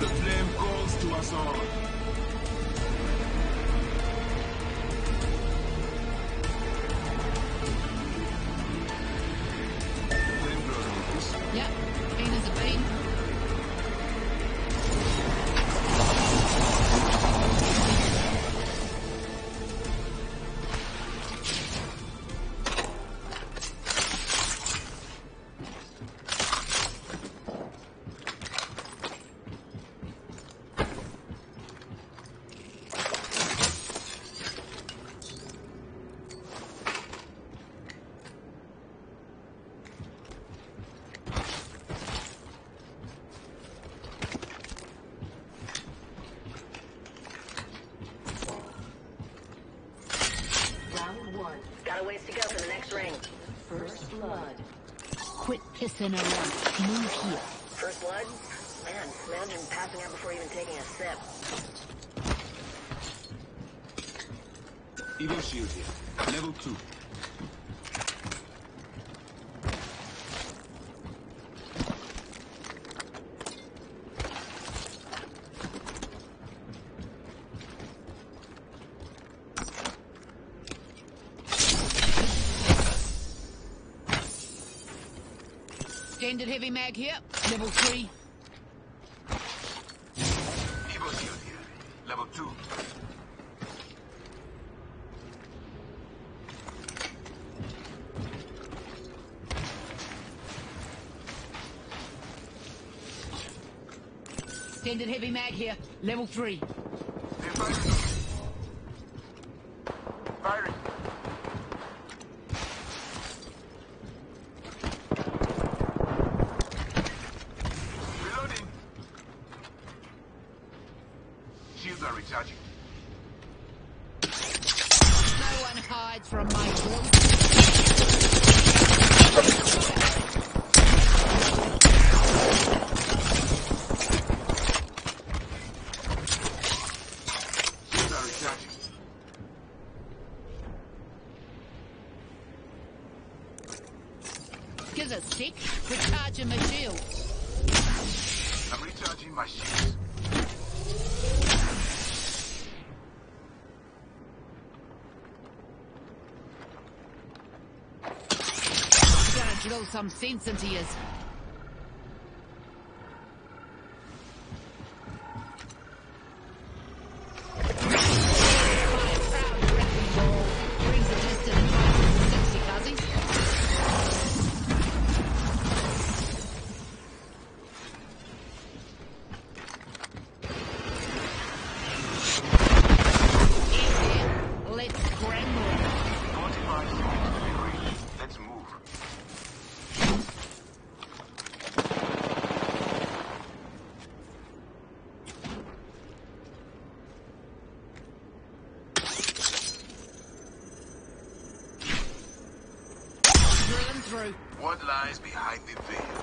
the flame calls to us all. Thinner. Move here. First blood? Man, imagine passing out before even taking a sip. Evo shield here. Level 2. extended heavy mag here. Level 3. Shield here. Level 2. Extended heavy mag here. Level 3. some sense into his lies behind the veil.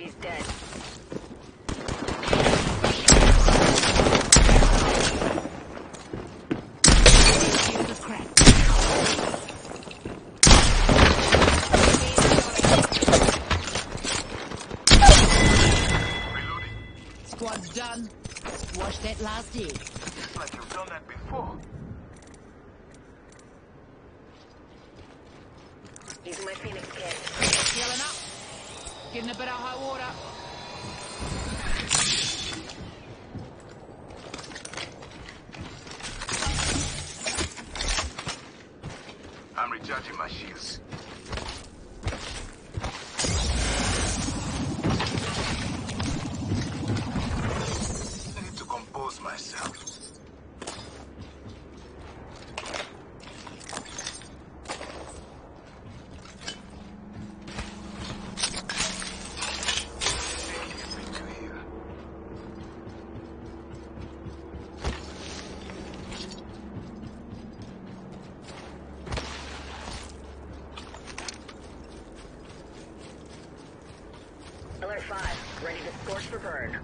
He's dead. Judging my shoes. Alert 5. Ready to scorch for burn.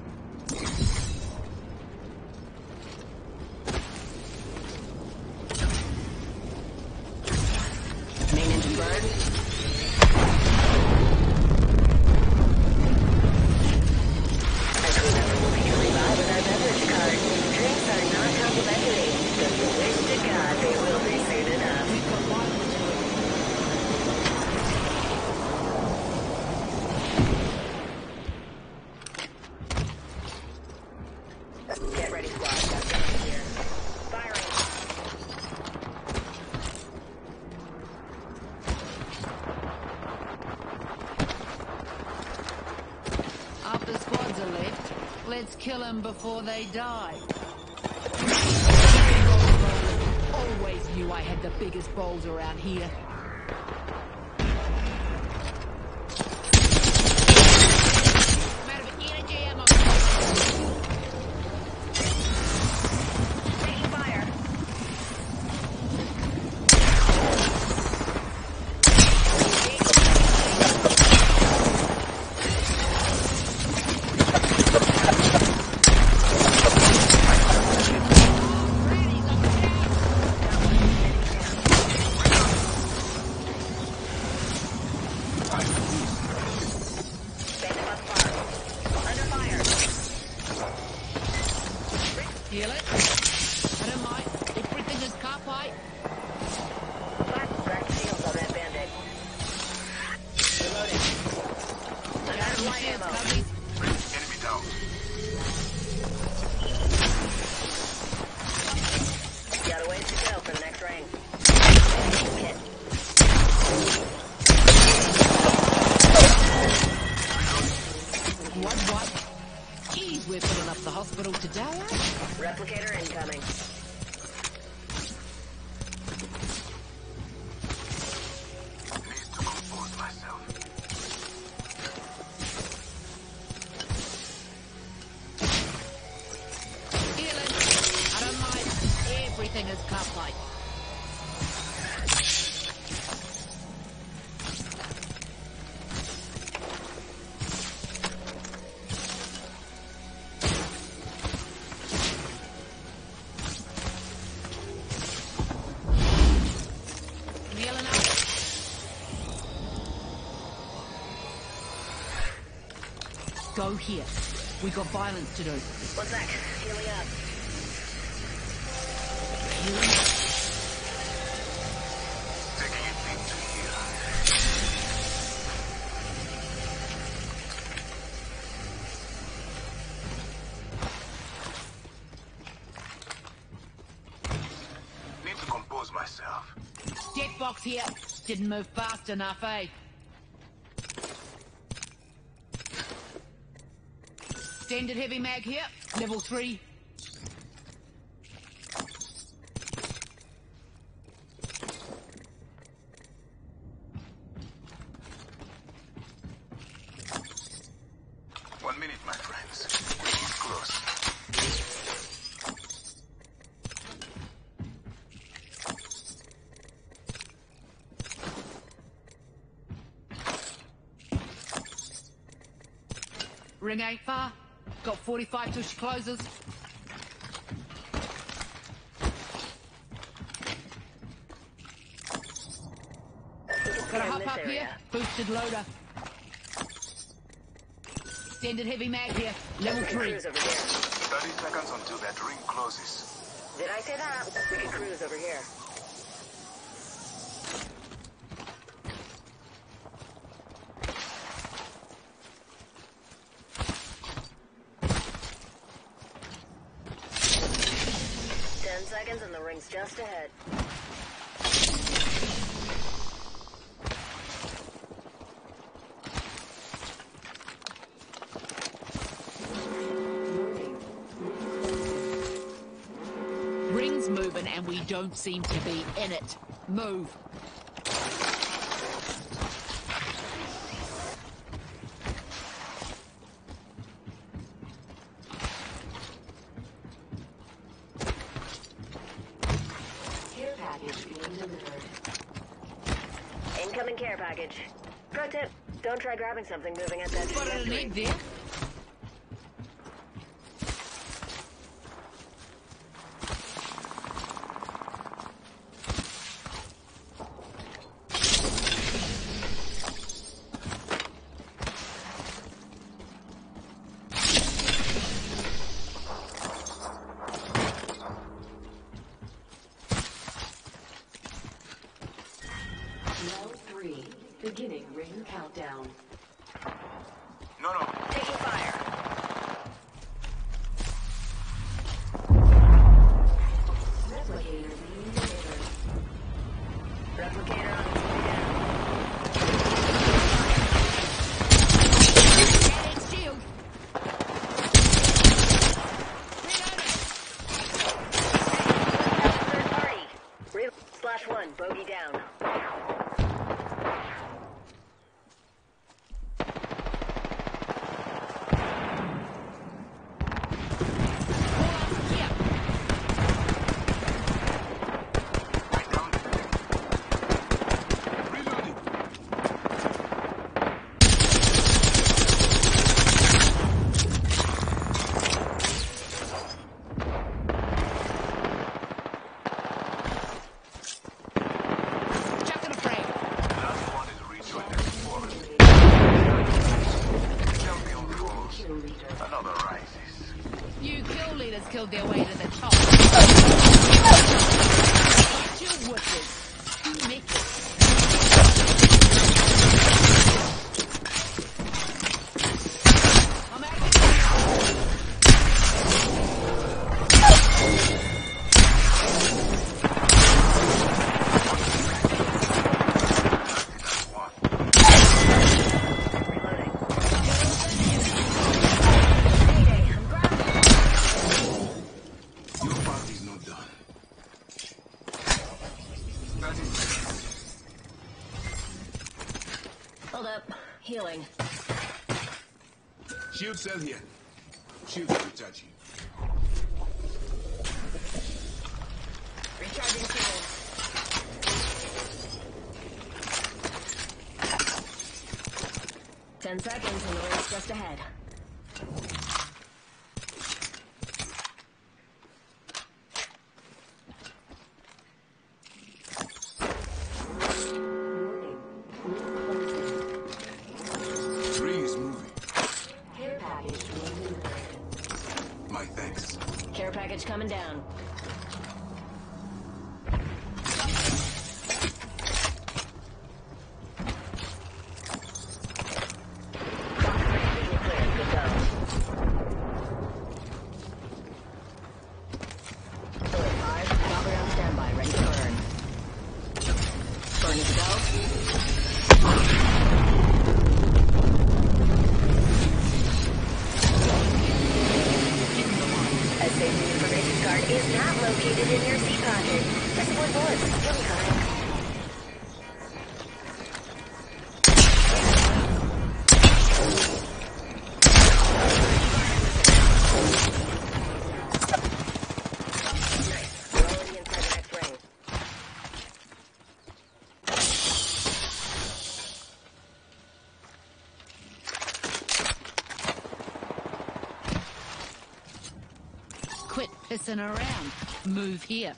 Main engine burn. A crew member will be coming by with our beverage cart. Drinks are not complimentary, but you wish to God they will be soon enough. We've got violence to do. Get ready, squad. Here. Firing. After squads are left, let's kill them before they die. Always knew I had the biggest balls around here. Go here. We got violence to do. What's that? Healing up. Healing up. Taking it into here. Need to compose myself. Death box here. Didn't move fast enough, eh? Standard heavy mag here. Level three. One minute, my friends. Ring is close. Ring ain't far. Got 45 till she closes. Got a hop up area. here. Boosted loader. Extended heavy mag here. Level three. cruise over here. 30 seconds until that ring closes. Did I say that? We can cruise over here. Ten seconds and the ring's just ahead. Ring's moving and we don't seem to be in it. Move. Grabbing something moving at that Shield cell here. Shield will touch you. Recharging shield. Ten seconds and the race just ahead. Package coming down. Clear. Good go. Alert five. Gobber on standby. Ready to burn. Burn to go. A safety information card is not located in your seat pocket. Press one ring. Quit pissing around. Move here.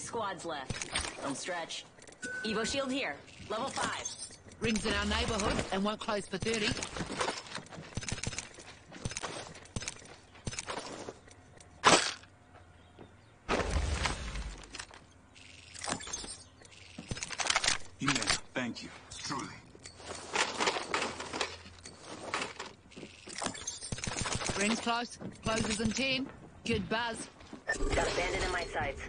squads left. Don't stretch. Evo shield here. Level 5. Rings in our neighborhood and won't close for 30. Thank you. Truly. Rings close. Closes in 10. Good buzz. Got a bandit in my sights.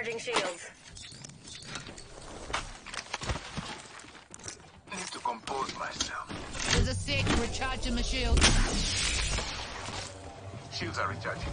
Recharging shields. Need to compose myself. There's a sick. Recharging my shields. Shields are recharging.